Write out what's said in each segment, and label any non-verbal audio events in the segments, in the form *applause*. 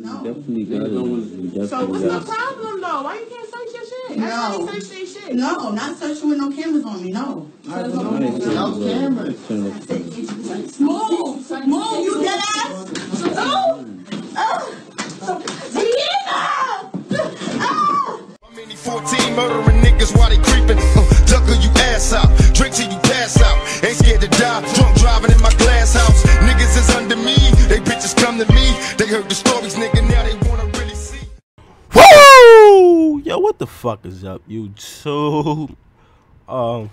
No. Definitely got it. You definitely So what's got the it. problem though? Why you can't search your shit? No. Everybody search their shit. No, not searching with no cameras on me, no. Alright, Move, so, No bro, cameras. turn it- move, Yo, what the fuck is up, YouTube? *laughs* Um,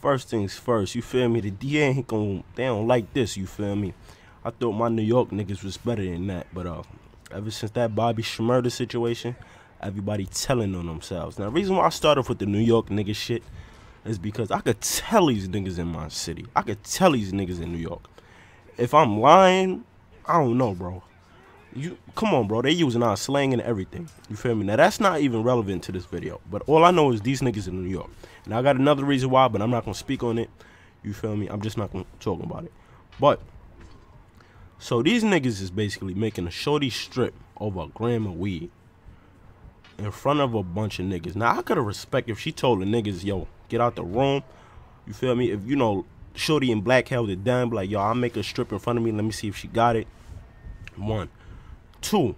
first things first, you feel me? The DA ain't gon' they don't like this, you feel me? I thought my New York niggas was better than that, but uh, ever since that Bobby Shmurda situation, everybody telling on themselves. Now, the reason why I started with the New York nigga shit is because I could tell these niggas in my city. I could tell these niggas in New York. If I'm lying, I don't know, bro. You come on, bro. They using our slang and everything. You feel me? Now that's not even relevant to this video. But all I know is these niggas in New York. And I got another reason why, but I'm not gonna speak on it. You feel me? I'm just not gonna talk about it. But so these niggas is basically making a shorty strip over a gram of weed in front of a bunch of niggas. Now I could have respect if she told the niggas, yo, get out the room. You feel me? If you know Shorty and Black held it down, like, yo, I'll make a strip in front of me. Let me see if she got it. One. Two,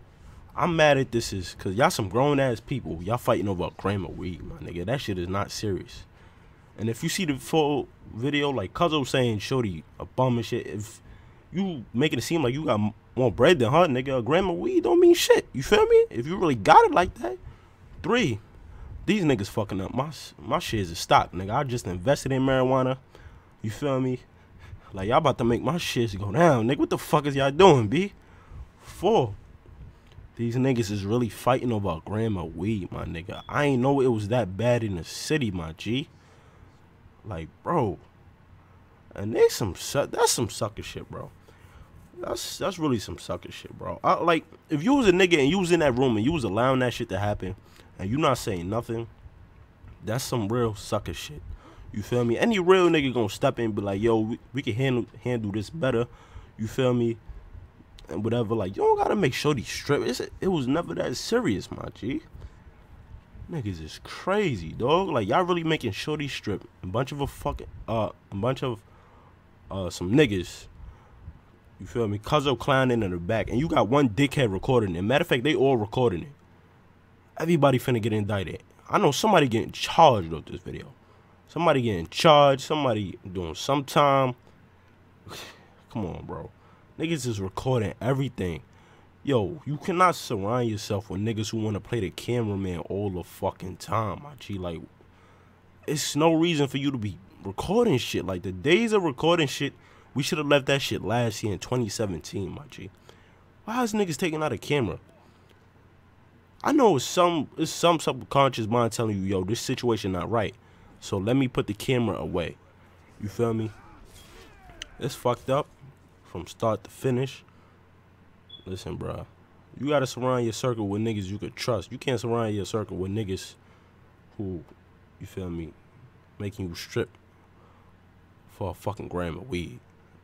I'm mad at this is because y'all some grown ass people. Y'all fighting over a gram of weed, my nigga. That shit is not serious. And if you see the full video, like Cuzzo saying Shorty a bum and shit, if you making it seem like you got more bread than her, nigga, a gram of weed don't mean shit. You feel me? If you really got it like that. Three, these niggas fucking up. My my shit is a stock, nigga. I just invested in marijuana. You feel me? Like y'all about to make my shit go down, nigga. What the fuck is y'all doing, B? Four. These niggas is really fighting over a gram of weed, my nigga. I ain't know it was that bad in the city, my G. Like, bro. And they some su- that's some sucker shit, bro. That's that's really some sucker shit, bro. I, like, if you was a nigga and you was in that room and you was allowing that shit to happen, and you not saying nothing, that's some real sucker shit. You feel me? Any real nigga gonna step in and be like, yo, we, we can handle handle this better. You feel me? And whatever. Like, you don't gotta make sure these strip. It's, it was never that serious, my G. Niggas is crazy, dog. Like, y'all really making shorty strip. A bunch of a fucking, uh, a bunch of, uh, some niggas. You feel me? Cuzzo clowning in the back. And you got one dickhead recording it. Matter of fact, they all recording it. Everybody finna get indicted. I know somebody getting charged with this video. Somebody getting charged. Somebody doing some time. *sighs* Come on, bro. Niggas is recording everything. Yo, you cannot surround yourself with niggas who want to play the cameraman all the fucking time, my G. Like, it's no reason for you to be recording shit. Like, the days of recording shit, we should have left that shit last year in 2017, my G. Why is niggas taking out a camera? I know it's some it's some subconscious mind telling you, yo, this situation not right. So let me put the camera away. You feel me? It's fucked up from start to finish. Listen, bruh. You gotta surround your circle with niggas you could trust. You can't surround your circle with niggas who, you feel me, making you strip for a fucking gram of weed.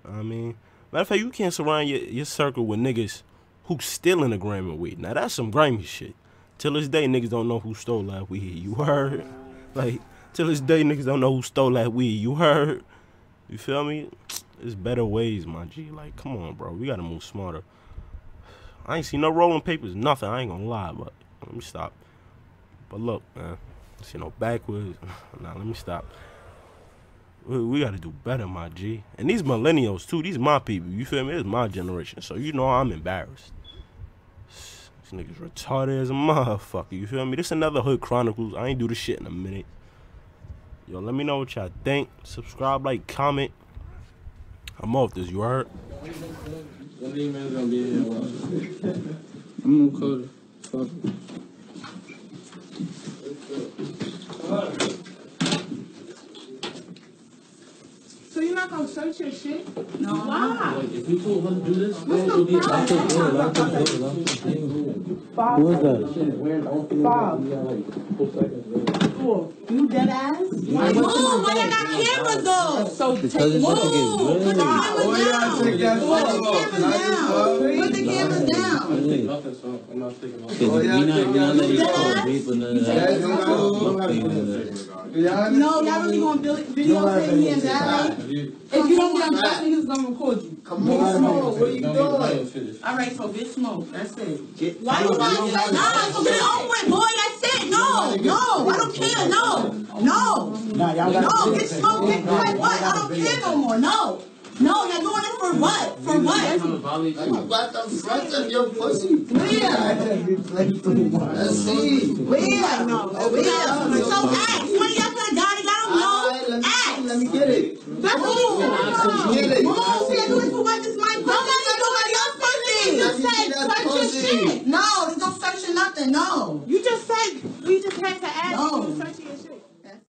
I mean, matter of fact, you can't surround your, your circle with niggas who stealing a gram of weed. Now that's some grimy shit. Till this day, niggas don't know who stole that weed. You heard? Like, till this day, niggas don't know who stole that weed. You heard? You feel me? There's better ways, my G. Like, come on, bro. We gotta move smarter. I ain't seen no rolling papers, nothing. I ain't gonna lie, but let me stop. But look, man. See no backwards. *laughs* nah, let me stop. We, we gotta do better, my G. And these millennials too. These my people. You feel me? It's my generation. So you know I'm embarrassed. These niggas retarded as a motherfucker. You feel me? This another Hood Chronicles. I ain't do this shit in a minute. Yo, let me know what y'all think. Subscribe, like, comment. I'm off this. You heard? What email's gonna be here? I'm gonna call it. Fuck. So you're not gonna search your shit? No, Why? Like, if you told her to do this, What's go the do problem? this. I'll take it. I'll take. I'll take. Five. Who is that? Shit. Five. Yeah, like, couple seconds later. For? You dead ass? Why move? Why y'all got cameras though? So take Because it's Move! supposed Put the cameras down! Put the cameras down! Put the cameras down! Nothing, so I'm not taking off. Because we not, we not letting you Yeah. call rape or none of that. No, y'all really gonna video videotape me and Dad? If you- If you don't get on that, niggas gonna record you. Come on, Smoke, what are you don't get the doing? Alright, so get smoke, that's it. Get- Why you want to don't Nah, so get it over with, boy, that's it. No, no, I don't care, no, no. Nah, y'all gotta No, get smoked, get like what? I don't care no more, no. No, you're doing it for what? For I'm what? I'm you. about to front of your pussy. Where? Let's see. Where? No, where? So ask, one of y'all could have got it, I don't know. me, Ask. let me get it. That's what you Get it. Move, can't do it for what? This my Nobody doing your pussy. Let me You see said that search your pussy. shit. No, there's no searching nothing, no.